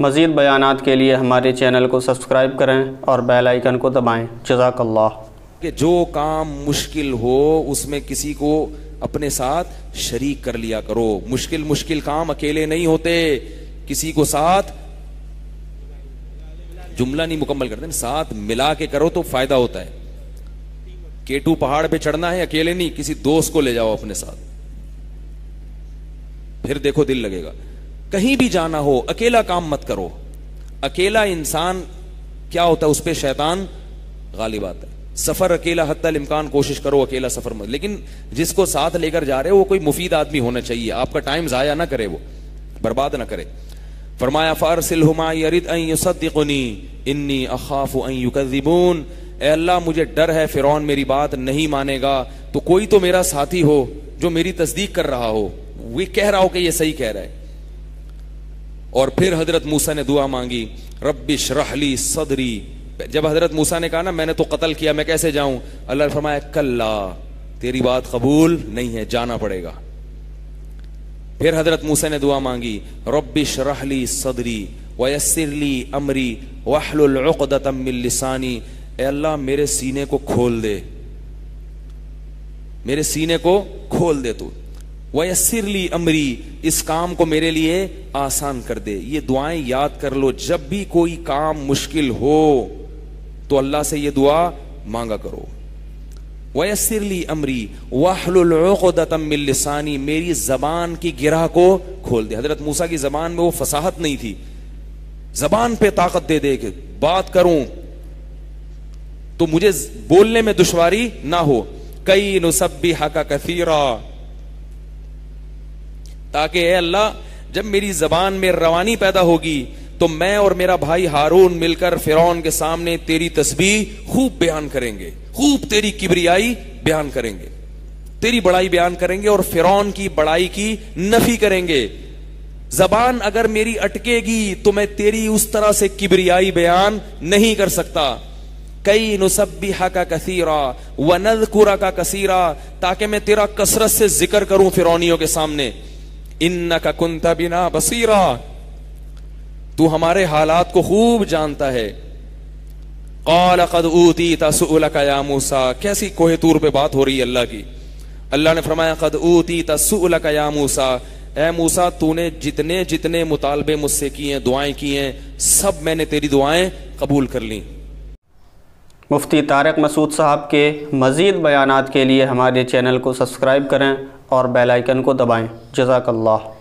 मज़ीद बयानात के लिए हमारे चैनल को सब्सक्राइब करें और बेल आइकन को दबाएँ। जज़ाकल्लाह। कि जो काम मुश्किल हो, उसमें किसी को अपने साथ शरीक कर लिया करो। मुश्किल मुश्किल काम अकेले नहीं होते। किसी को साथ जुमला नहीं मुकम्मल करते साथ मिला के करो तो फ़ायदा होता है। केटू पहाड़ पे चढ़ना है, अकेले नहीं, किसी दोस्त को ले जाओ अपने साथ। फिर देखो दिल लगेगा। कहीं भी जाना हो, अकेला काम मत करो। अकेला इंसान, क्या होता है, उस पर शैतान गालिब आता है। सफ़र अकेला हत्तल इम्कान कोशिश करो, अकेला सफ़र मत। लेकिन जिसको साथ लेकर जा रहे हो, वो कोई मुफीद आदमी होना चाहिए। आपका टाइम जाया ना करे वो, बर्बाद ना करे। फरमाया फारसिल हुमायरिदनी इन्नी अल्लाह, मुझे डर है, फिरौन मेरी बात नहीं मानेगा। तो कोई तो मेरा साथी हो, जो मेरी तस्दीक कर रहा हो। वे कह रहा हो कि ये सही कह रहा है। और फिर हज़रत मूसा ने दुआ मांगी रबिश रहली सदरी। जब हज़रत मूसा ने कहा ना, मैंने तो कत्ल किया, मैं कैसे जाऊँ? अल्लाह फरमाया, कल्ला, तेरी बात कबूल नहीं है, जाना पड़ेगा। फिर हज़रत मूसा ने दुआ मांगी रबिश रहली सदरी वयसरली अमरी वाहलुलसानी अल्लाह, मेरे सीने को खोल दे, मेरे सीने को खोल दे तू। वयसरली अमरी, इस काम को मेरे लिए आसान कर दे। ये दुआएँ याद कर लो, जब भी कोई काम मुश्किल हो तो अल्लाह से ये दुआ मांगा करो। वयसरली अमरी वाहलुलसानी मेरी जबान की गिरा को खोल दे। हज़रत मूसा की जबान में वो फसाहत नहीं थी। जबान पे ताकत दे दे के बात करूँ तो मुझे बोलने में दुश्वारी ना हो। कई नुसबी हका कसीरा ताकि अल्लाह, जब मेरी जबान में रवानी पैदा होगी तो मैं और मेरा भाई हारून मिलकर फिरौन के सामने तेरी तस्बीह खूब बयान करेंगे, खूब तेरी किबरियाई बयान करेंगे। तेरी बड़ाई बयान करेंगे और फिरौन की बड़ाई की नफी करेंगे। जबान अगर मेरी अटकेगी तो मैं तेरी उस तरह से किबरियाई बयान नहीं कर सकता। कई नुसबिहा का कसीरा वनदकुरा का कसीरा, ताकि मैं तेरा कसरत से ज़िक्र करूँ फिरौनियों के सामने। इन कुंता बिना बसीरा। तू हमारे हालात को खूब जानता है। कौल कद ऊती तसुल का मूसा। कैसी कोहेतूर पे बात हो रही है अल्लाह की? अल्लाह ने फरमाया, कद ऊती तसुल का मूसा। ए मूसा, तूने जितने जितने मुतालबे मुझसे किए हैं दुआएँ की हैं सब मैंने तेरी दुआएँ कबूल कर ली। मुफ्ती तारक मसूद साहब के मज़ीद बयान के लिए हमारे चैनल को सब्सक्राइब करें और बेल आइकन को दबाएँ। जज़ाकल्लाह।